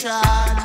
shot.